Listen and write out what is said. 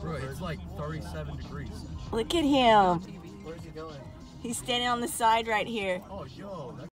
Bro, it's like 37 degrees. Look at him. Where's he going? He's standing on the side right here. Oh, yo.